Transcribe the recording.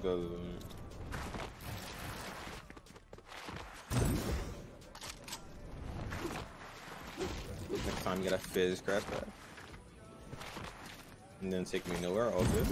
because next time you got a fizz crash pad. And then take me nowhere, all good.